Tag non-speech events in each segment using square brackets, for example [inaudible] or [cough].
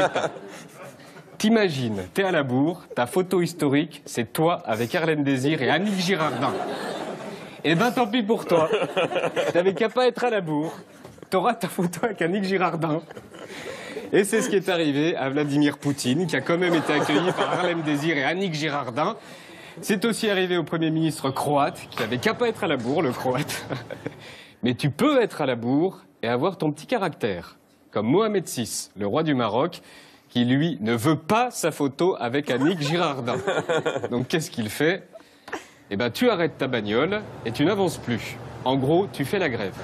[laughs] T'imagines, t'es à la bourre, ta photo historique, c'est toi avec Arlène Désir et Annick Girardin. Eh ben tant pis pour toi. T'avais qu'à pas être à la bourre. T'auras ta photo avec Annick Girardin. Et c'est ce qui est arrivé à Vladimir Poutine, qui a quand même été accueilli par Harlem Désir et Annick Girardin. C'est aussi arrivé au Premier ministre croate, qui avait qu'à pas être à la bourre, le croate. Mais tu peux être à la bourre et avoir ton petit caractère, comme Mohamed VI, le roi du Maroc, qui lui ne veut pas sa photo avec Annick [laughs] Girardin. Donc qu'est-ce qu'il fait? Eh ben tu arrêtes ta bagnole et tu n'avances plus. En gros, tu fais la grève.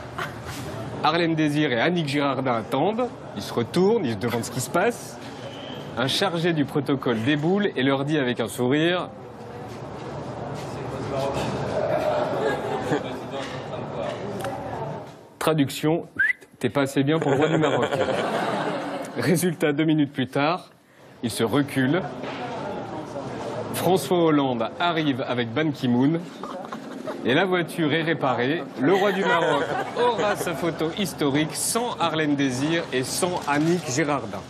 Harlem Désir et Annick Girardin attendent, ils se retournent, ils se demandent ce qui se passe. Un chargé du protocole déboule et leur dit avec un sourire Traduction, t'es pas assez bien pour le roi du Maroc. Résultat, deux minutes plus tard, il se recule. François Hollande arrive avec Ban Ki-moon. Et la voiture est réparée. Le roi du Maroc aura sa photo historique sans Arlène Désir et sans Annick Girardin.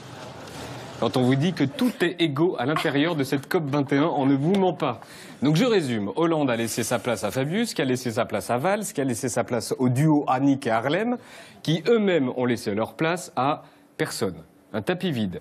Quand on vous dit que tout est égaux à l'intérieur de cette COP 21, on ne vous ment pas. Donc je résume. Hollande a laissé sa place à Fabius, qui a laissé sa place à Valls, qui a laissé sa place au duo Annick et Harlem, qui eux-mêmes ont laissé leur place à personne. Un tapis vide.